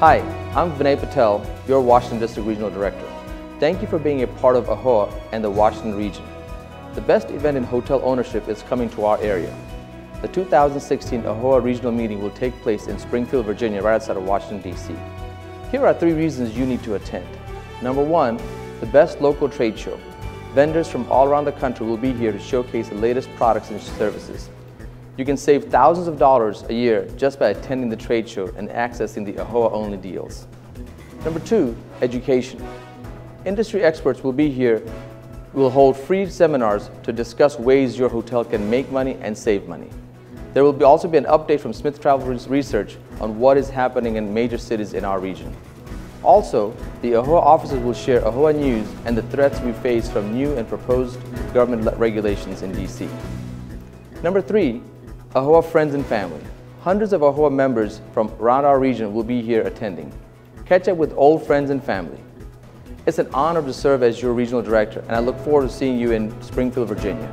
Hi, I'm Vinay Patel, your Washington District Regional Director. Thank you for being a part of AAHOA and the Washington region. The best event in hotel ownership is coming to our area. The 2016 AAHOA Regional Meeting will take place in Springfield, Virginia, right outside of Washington, D.C. Here are three reasons you need to attend. Number one, the best local trade show. Vendors from all around the country will be here to showcase the latest products and services. You can save thousands of dollars a year just by attending the trade show and accessing the AAHOA-only deals. Number two, education. Industry experts will be here We'll hold free seminars to discuss ways your hotel can make money and save money. There will be also be an update from Smith Travel Research on what is happening in major cities in our region. Also, the AAHOA officers will share AAHOA news and the threats we face from new and proposed government regulations in DC. Number three, AAHOA friends and family. Hundreds of AAHOA members from around our region will be here attending. Catch up with old friends and family. It's an honor to serve as your regional director and I look forward to seeing you in Springfield, Virginia.